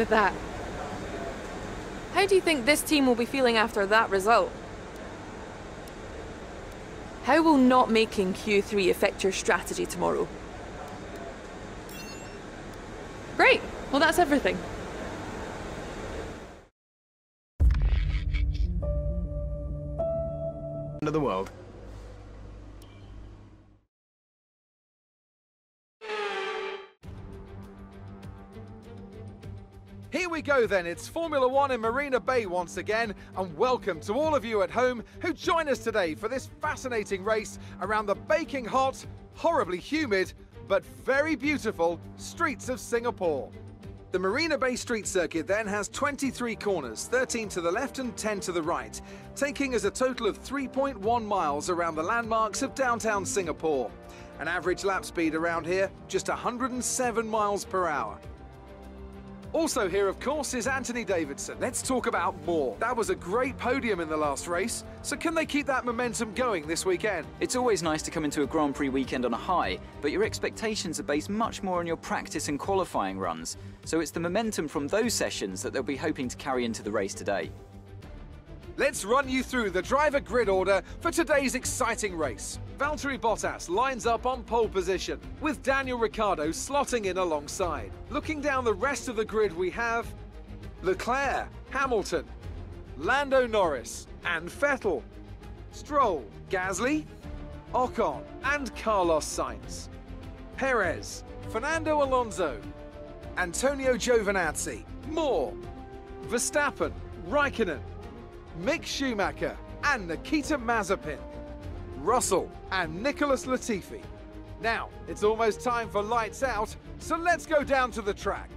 with that. How do you think this team will be feeling after that result? How will not making Q3 affect your strategy tomorrow? Great! Well, that's everything. End of the world. We go then, it's Formula One in Marina Bay once again, and welcome to all of you at home who join us today for this fascinating race around the baking hot, horribly humid, but very beautiful streets of Singapore. The Marina Bay Street Circuit then has 23 corners, 13 to the left and 10 to the right, taking us a total of 3.1 miles around the landmarks of downtown Singapore. An average lap speed around here, just 107 miles per hour. Also here, of course, is Anthony Davidson. Let's talk about Moore. That was a great podium in the last race, so can they keep that momentum going this weekend? It's always nice to come into a Grand Prix weekend on a high, but your expectations are based much more on your practice and qualifying runs, so it's the momentum from those sessions that they'll be hoping to carry into the race today. Let's run you through the driver grid order for today's exciting race. Valtteri Bottas lines up on pole position, with Daniel Ricciardo slotting in alongside. Looking down the rest of the grid we have Leclerc, Hamilton, Lando Norris and Vettel, Stroll, Gasly, Ocon and Carlos Sainz, Perez, Fernando Alonso, Antonio Giovinazzi, Moore, Verstappen, Raikkonen, Mick Schumacher and Nikita Mazepin, Russell and Nicholas Latifi. Now, it's almost time for lights out, so let's go down to the track.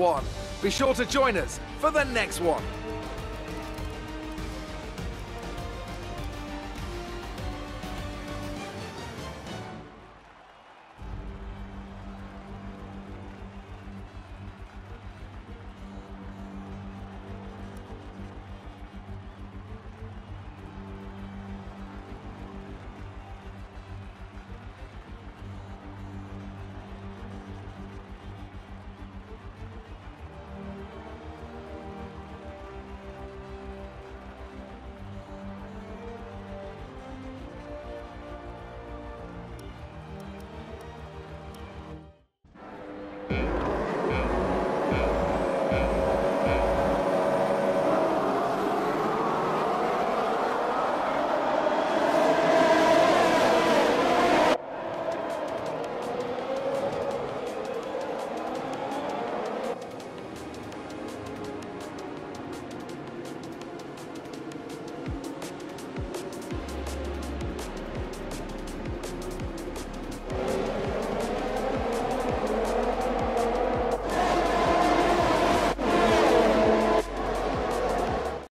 One. Be sure to join us for the next one.